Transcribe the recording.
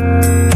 嗯。